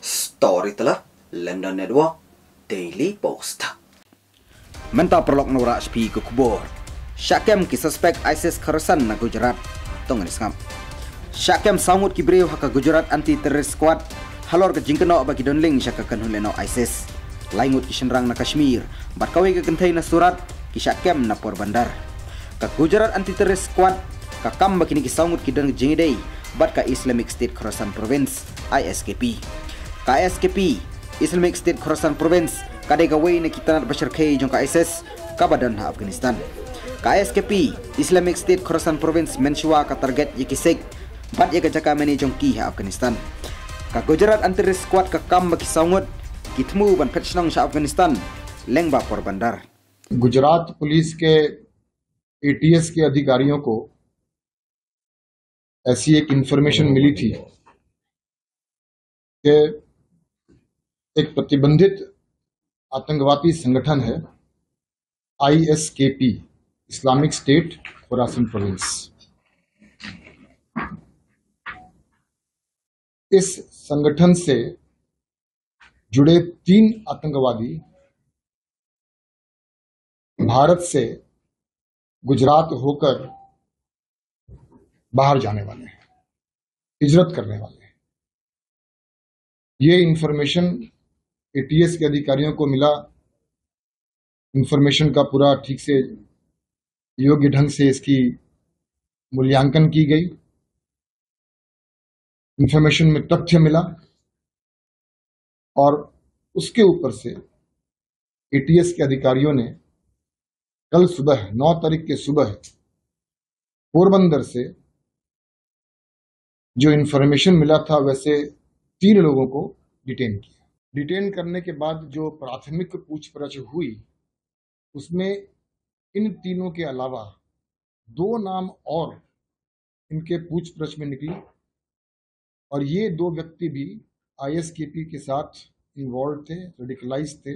Story telah London Network Daily Post. Menta prolog nora spi ke kubur. Syakem ki suspek ISIS Kharasan na Gujarat. Tongan isngam. Syakem sangut ki breu haka Gujarat anti terrorist squad. Halor ke jingkeno bagi donling syaka kan huleno ISIS. Laingut ki senrang na Kashmir. Barkawi ke gentai na surat ki Syakem na Porbandar. Ka Gujarat anti terrorist squad ka kam bakini ki sangut ki don jingidei bat ka Islamic State Khorasan Province ISKP. Ka ISKP Islamic State Khorasan Province kadai gawai na kita nak bashar kai jong ka ISIS ka badan ha Afghanistan. Ka ISKP Islamic State Khorasan Province menshua ka target yikisek bat ya jaka mani jong ki ha Afghanistan. Ka Gujarat anti squad ka kam baki sangut kitmu ban pechnong sa Afghanistan lengba Porbandar. Gujarat police के ATS के अधिकारियों को ऐसी एक information मिली थी कि एक प्रतिबंधित आतंकवादी संगठन है ISKP Islamic State Khorasan province इस संगठन से जुड़े तीन आतंकवादी भारत से गुजरात होकर बाहर जाने वाले हैं हिजरत करने वाले हैं। ये इंफॉर्मेशन एटीएस के अधिकारियों को मिला। इंफॉर्मेशन का पूरा ठीक से, योग्य ढंग से इसकी मूल्यांकन की गई। इंफॉर्मेशन में तथ्य मिला और उसके ऊपर से एटीएस के अधिकारियों ने कल सुबह 9 तारीख के सुबह पोरबंदर से जो इंफॉर्मेशन मिला था, वैसे तीन लोगों को डिटेन किया। डिटेन करने के बाद जो प्राथमिक पूछपरछ हुई, उसमें इन तीनों के अलावा दो नाम और इनके पूछपरछ में निकली और ये दो व्यक्ति भी आईएसकेपी के साथ इन्वॉल्व थे रेडिकलाइज थे।